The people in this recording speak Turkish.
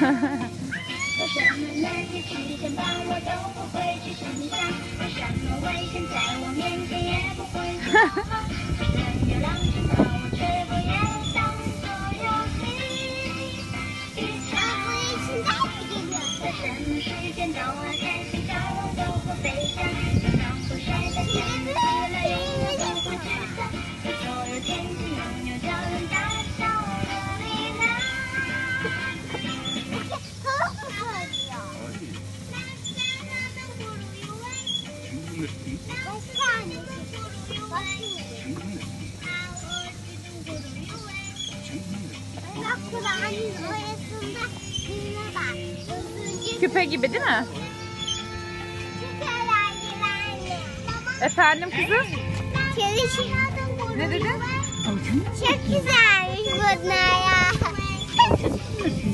哈哈哈，有什么难题去牵绊，我都不会去想象；有什么危险在我面前，也不会去害怕。虽然有狼群包我却不愿当所游戏。一场危险再危险，我的什么时间到啊？开心笑容都会飞。Küpe gibi değil mi? Efendim kızım? Ne dedin? Çok güzelmiş bunlar ya.